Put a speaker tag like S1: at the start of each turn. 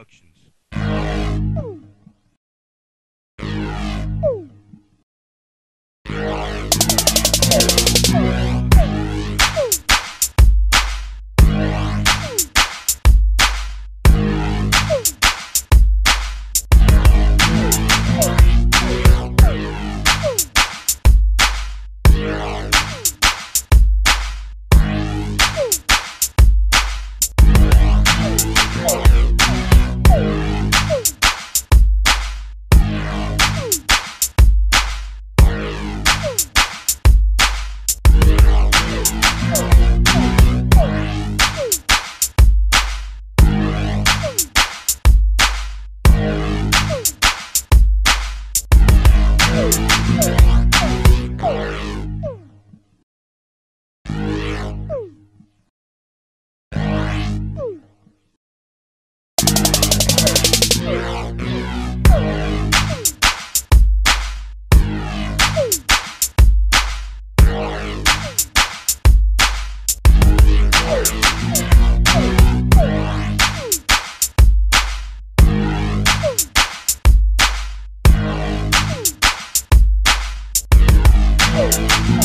S1: Productions. Yeah.
S2: Thank